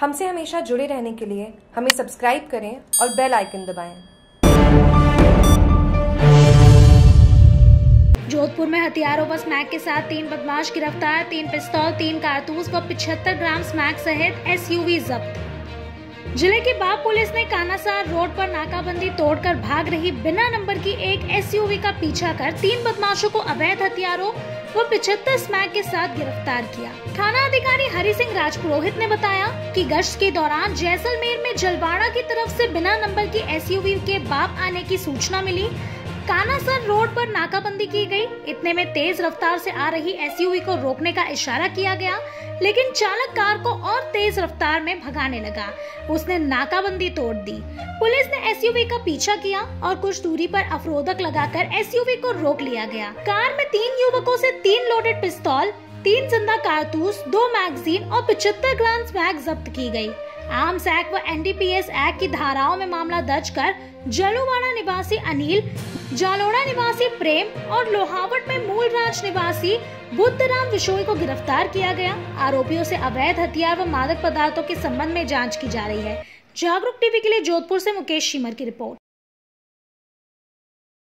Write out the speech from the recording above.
हमसे हमेशा जुड़े रहने के लिए हमें सब्सक्राइब करें और बेल आइकन दबाएँ। जोधपुर में हथियारों व स्मैक के साथ तीन बदमाश गिरफ़्तार, तीन पिस्तौल, तीन कारतूस व पिछहत्तर ग्राम स्मैक सहित एसयूवी जब्त ज़िले के बाप पुलिस ने कानासार रोड पर नाकाबंदी तोड़कर भाग रही बिना नंबर की एक एसयूवी का पीछा कर तीन बदमाशों को अवैध हथियारों व पिछहत्तर स्मैक के साथ गिरफ़्तार किया। थाना अधिकारी हरि सिंह राजपुरोहित ने बताया कि गश्त के दौरान जैसलमेर में जलवाड़ा की तरफ़ से बिना नंबर की एसयूवी के बाप आने की सूचना मिली। कानासर रोड पर नाकाबंदी की गई। इतने में तेज रफ्तार से आ रही एसयूवी को रोकने का इशारा किया गया, लेकिन चालक कार को और तेज रफ्तार में भगाने लगा। उसने नाकाबंदी तोड़ दी। पुलिस ने एसयूवी का पीछा किया और कुछ दूरी पर अफरोधक लगाकर एसयूवी को रोक लिया गया। कार में तीन युवकों से तीन लोडेड पिस्तौल तीन ज़िंदा कारतूस, दो मैगजीन और पिछहत्तर ग्राम स्मैक जब्त की गई आर्म्स एक्ट व एनडीपीएस एक्ट की धाराओं में मामला दर्ज कर जलुवाड़ा निवासी अनिल जालोड़ा निवासी प्रेम और लोहावट में मूल राज निवासी बुद्धराम विशोई को गिरफ़्तार किया गया। आरोपियों से अवैध हथियार व मादक पदार्थों के संबंध में जाँच की जा रही है। जागरूक टीवी के लिए जोधपुर से मुकेश शिमर की रिपोर्ट।